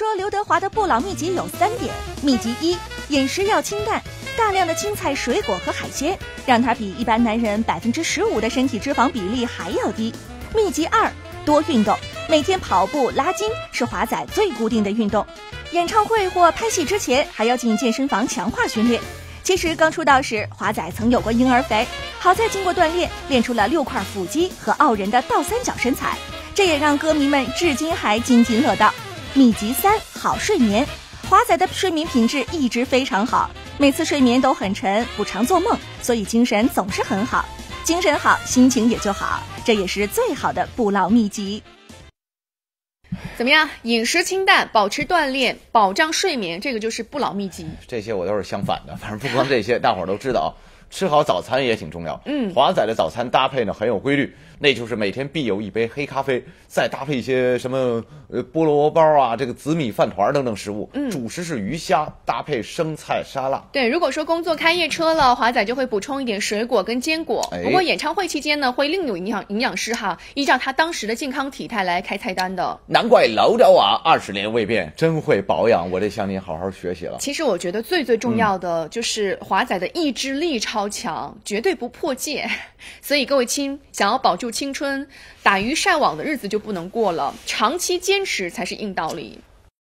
说刘德华的不老秘籍有三点：秘籍一，饮食要清淡，大量的青菜、水果和海鲜，让他比一般男人百分之十五的身体脂肪比例还要低；秘籍二，多运动，每天跑步、拉筋是华仔最固定的运动，演唱会或拍戏之前还要进健身房强化训练。其实刚出道时，华仔曾有过婴儿肥，好在经过锻炼，练出了六块腹肌和傲人的倒三角身材，这也让歌迷们至今还津津乐道。秘籍三：好睡眠。华仔的睡眠品质一直非常好，每次睡眠都很沉，不常做梦，所以精神总是很好。精神好，心情也就好，这也是最好的不老秘籍。怎么样？饮食清淡，保持锻炼，保障睡眠，这个就是不老秘籍。这些我都是相反的，反正不光这些，大伙儿都知道，吃好早餐也挺重要。嗯，华仔的早餐搭配呢很有规律。那就是每天必有一杯黑咖啡，再搭配一些什么呃菠萝包啊，这个紫米饭团等等食物。嗯，主食是鱼虾，搭配生菜沙拉。对，如果说工作开夜车了，华仔就会补充一点水果跟坚果。不过演唱会期间呢，会另有营养营养师哈，依照他当时的健康体态来开菜单的。难怪刘德华二十年未变，真会保养，我得向您好好学习了。其实我觉得最最重要的就是华仔的意志力超强，绝对不破戒。所以各位亲，想要保住。青春打鱼晒网的日子就不能过了，长期坚持才是硬道理。